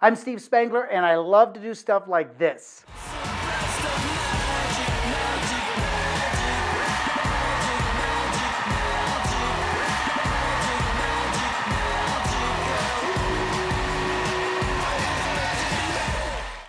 I'm Steve Spangler, and I love to do stuff like this.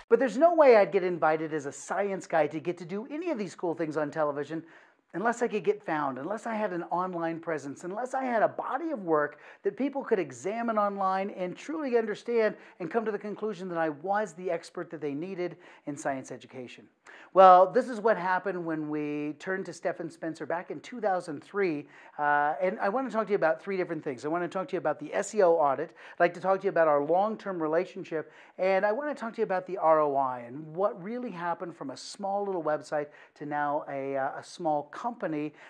But there's no way I'd get invited as a science guy to get to do any of these cool things on television unless I could get found, unless I had an online presence, unless I had a body of work that people could examine online and truly understand and come to the conclusion that I was the expert that they needed in science education. Well, this is what happened when we turned to Stephan Spencer back in 2003. Uh, and I want to talk to you about three different things. I want to talk to you about the SEO audit. I'd like to talk to you about our long term relationship. And I want to talk to you about the ROI and what really happened from a small little website to now a, uh, a small company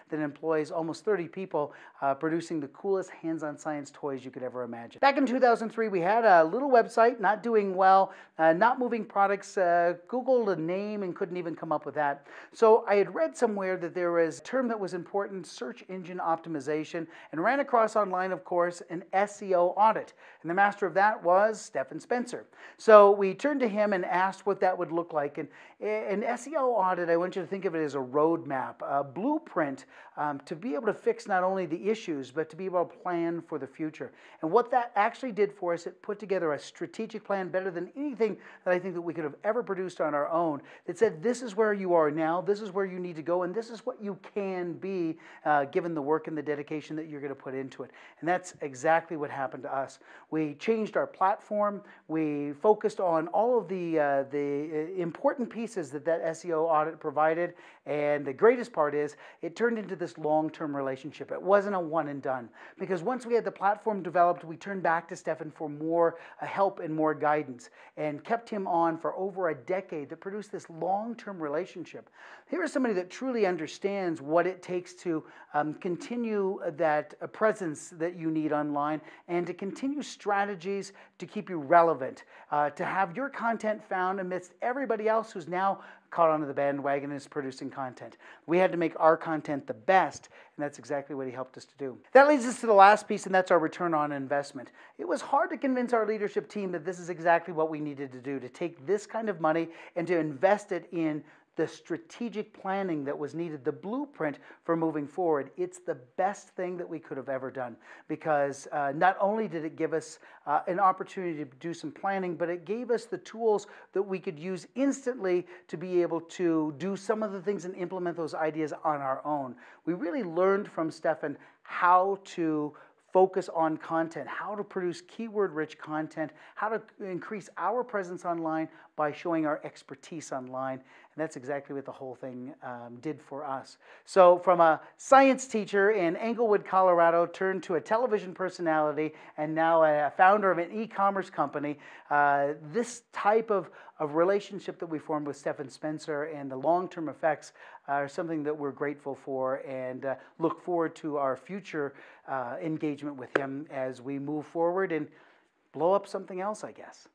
that employs almost 30 people uh, producing the coolest hands on science toys you could ever imagine. Back in 2003, we had a little website, not doing well, uh, not moving products, uh, Googled a name and couldn't even come up with that. So I had read somewhere that there was a term that was important, search engine optimization, and ran across online, of course, an SEO audit. And the master of that was Stephan Spencer. So we turned to him and asked what that would look like. And an SEO audit, I want you to think of it as a roadmap, a blueprint um, to be able to fix not only the issues, but to be able to plan for the future. And what that actually did for us, it put together a strategic plan better than anything that I think that we could have ever produced on our own that said this is where you are now, this is where you need to go, and this is what you can be uh, given the work and the dedication that you're going to put into it. And that's exactly what happened to us. We changed our platform. We focused on all of the, uh, the uh, important pieces that that SEO audit provided. And the greatest part is it turned into this long-term relationship. It wasn't a one and done because once we had the platform developed, we turned back to Stephan for more uh, help and more guidance and kept him on for over a decade that produced this long-term relationship. Here is somebody that truly understands what it takes to um, continue that uh, presence that you need online and to continue strategies to keep you relevant, uh, to have your content found amidst everybody else who's now caught onto the bandwagon and is producing content. We had to make our content the best, and that's exactly what he helped us to do. That leads us to the last piece, and that's our return on investment. It was hard to convince our leadership team that this is exactly what we needed to do to take this kind of money and to invest it in the strategic planning that was needed, the blueprint for moving forward. It's the best thing that we could have ever done because uh, not only did it give us uh, an opportunity to do some planning, but it gave us the tools that we could use instantly to be able to do some of the things and implement those ideas on our own. We really learned from Stephan how to focus on content, how to produce keyword rich content, how to increase our presence online by showing our expertise online. And that's exactly what the whole thing um, did for us. So, from a science teacher in Englewood, Colorado, turned to a television personality and now a founder of an e commerce company, uh, this type of, of relationship that we formed with Stephan Spencer and the long term effects are something that we're grateful for and uh, look forward to our future uh, engagement with him as we move forward and blow up something else, I guess.